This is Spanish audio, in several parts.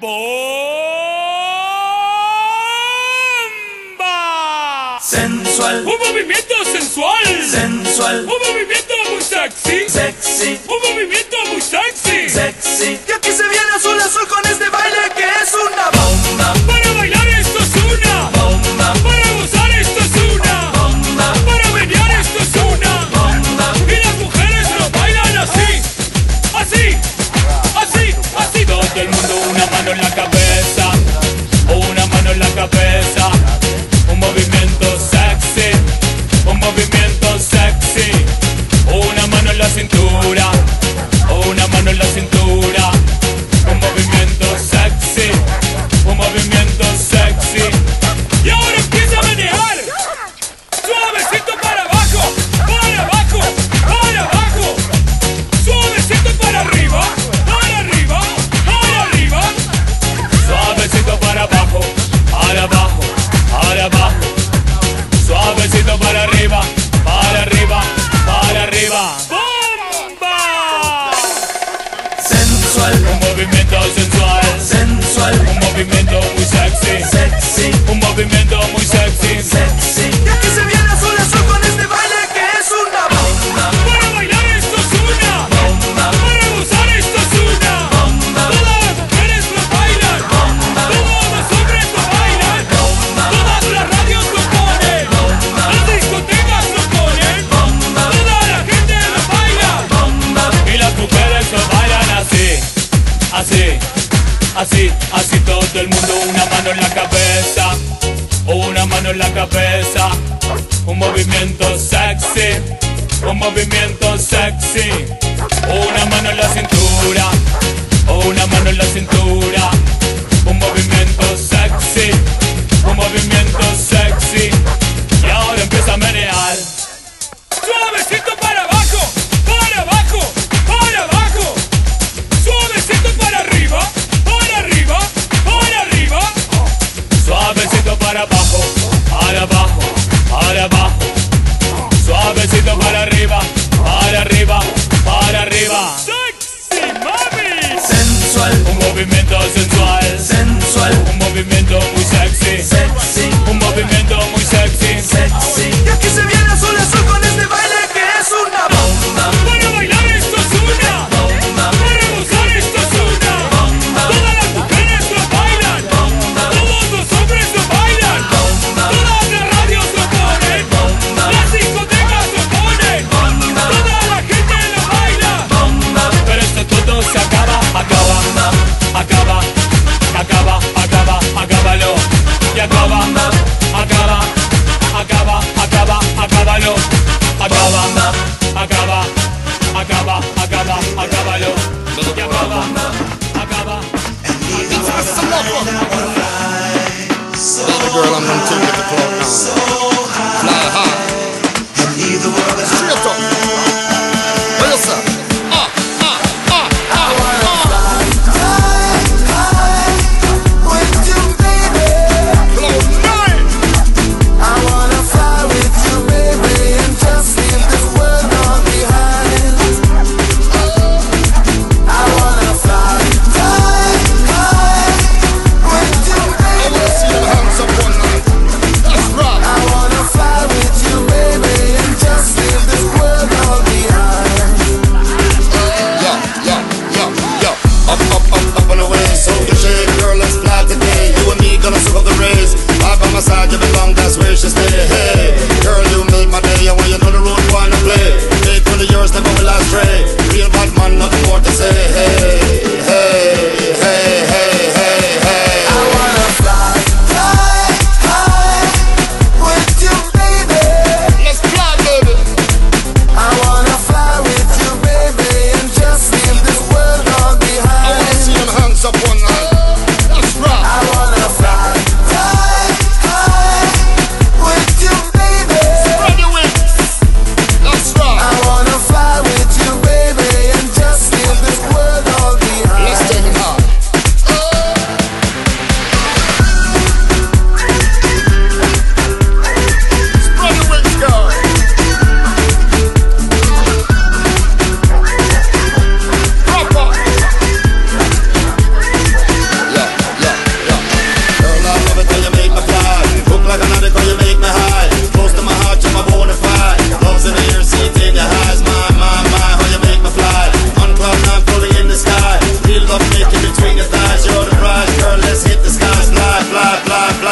bomba. Sensual. Un movimiento sensual. Sensual. Un movimiento muy sexy. Sexy. Un movimiento muy sexy. Sexy. Que aquí se viene azul azul con este baile que es una Un movimiento sexy, un movimiento sexy. Una mano en la cintura, una mano en la cintura.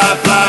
blah fly.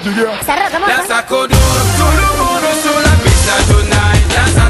fatigué. Ça rock, La tonight.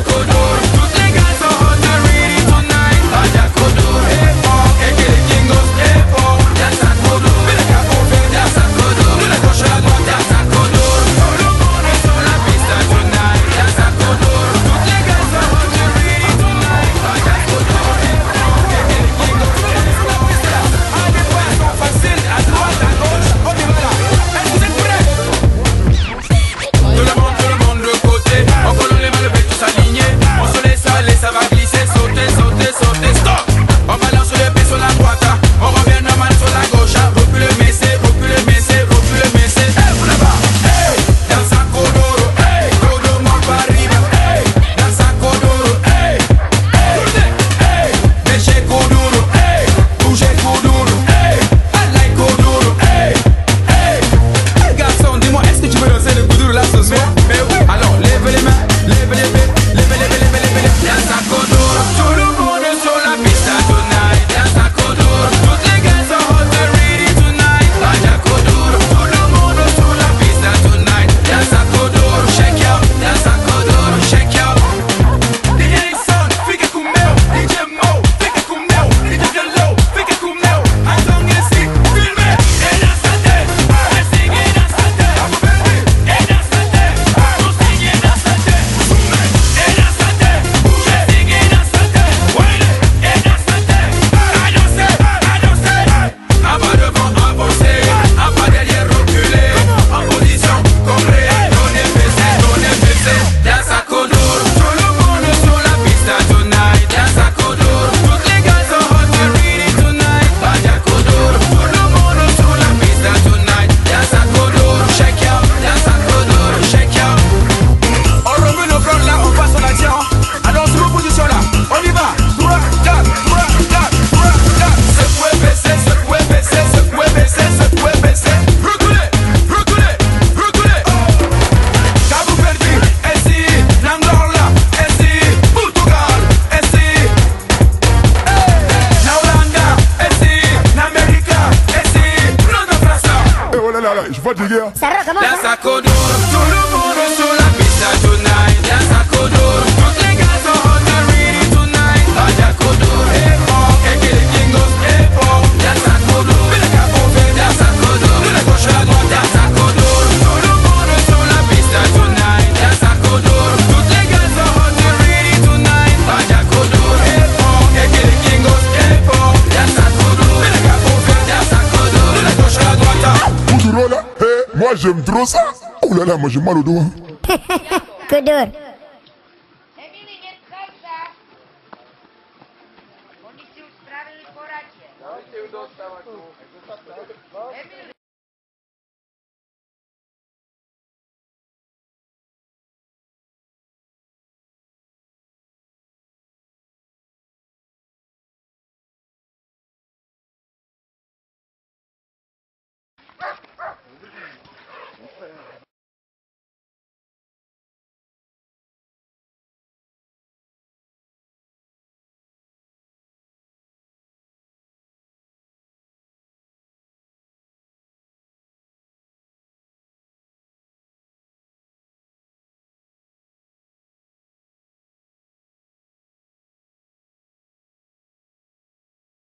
là je vais te dire. Ça raconte. Moi, j'aime trop ça. Oh là là, moi, j'ai mal au doigt. Codeur. Ah! Oh,